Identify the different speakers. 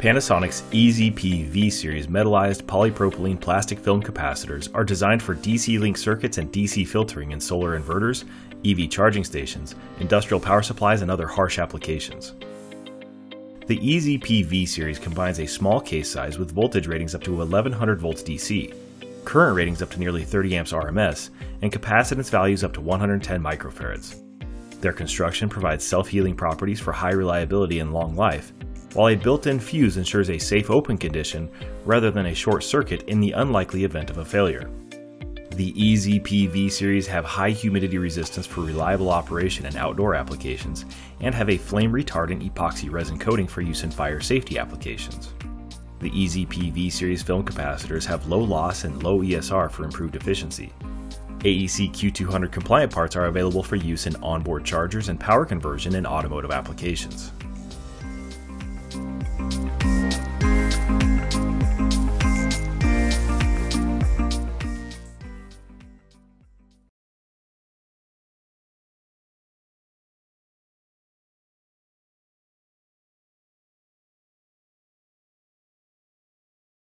Speaker 1: Panasonic's EZP V-Series metallized polypropylene plastic film capacitors are designed for DC link circuits and DC filtering in solar inverters, EV charging stations, industrial power supplies, and other harsh applications. The EZP V-Series combines a small case size with voltage ratings up to 1100 volts DC, current ratings up to nearly 30 amps RMS, and capacitance values up to 110 microfarads. Their construction provides self-healing properties for high reliability and long life, while a built-in fuse ensures a safe open condition rather than a short circuit in the unlikely event of a failure. The EZP V-Series have high humidity resistance for reliable operation in outdoor applications, and have a flame retardant epoxy resin coating for use in fire safety applications. The EZP V-Series film capacitors have low loss and low ESR for improved efficiency. AEC Q200 compliant parts are available for use in onboard chargers and power conversion in automotive applications.